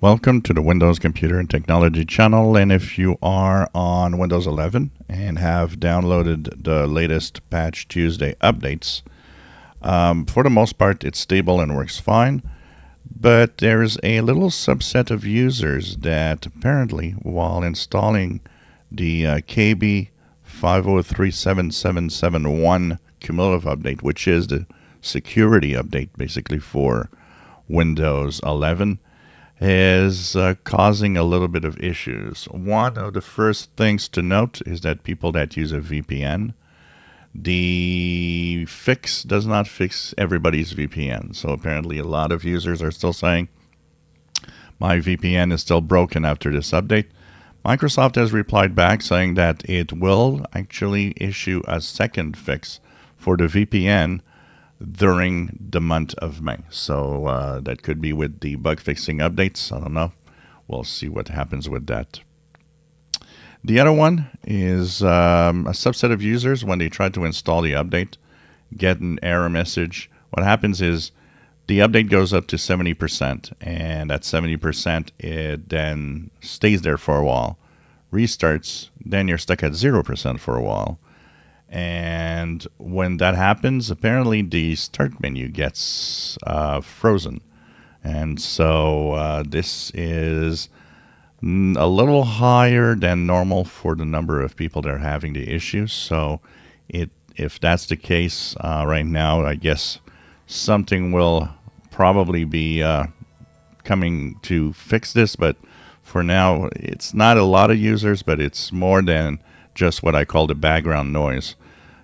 Welcome to the Windows Computer and Technology channel. And if you are on Windows 11 and have downloaded the latest Patch Tuesday updates, um, for the most part it's stable and works fine. But there's a little subset of users that apparently, while installing the uh, KB 5037771 cumulative update, which is the security update basically for Windows 11, is uh, causing a little bit of issues. One of the first things to note is that people that use a VPN, the fix does not fix everybody's VPN. So apparently, a lot of users are still saying, my VPN is still broken after this update. Microsoft has replied back saying that it will actually issue a second fix for the VPN during the month of May. So uh, that could be with the bug fixing updates. I don't know. We'll see what happens with that. The other one is um, a subset of users when they try to install the update, get an error message. What happens is the update goes up to 70%, and at 70%, it then stays there for a while, restarts, then you're stuck at 0% for a while and when that happens, apparently the start menu gets uh, frozen. And so uh, this is a little higher than normal for the number of people that are having the issue. So it if that's the case uh, right now, I guess something will probably be uh, coming to fix this. But for now, it's not a lot of users, but it's more than just what I call the background noise.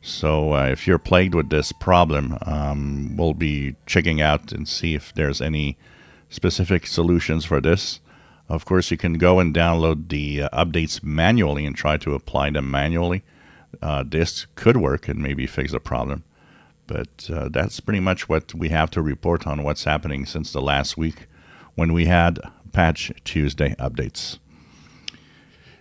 So uh, if you're plagued with this problem, um, we'll be checking out and see if there's any specific solutions for this. Of course, you can go and download the uh, updates manually and try to apply them manually. Uh, this could work and maybe fix the problem. But uh, that's pretty much what we have to report on what's happening since the last week when we had Patch Tuesday updates.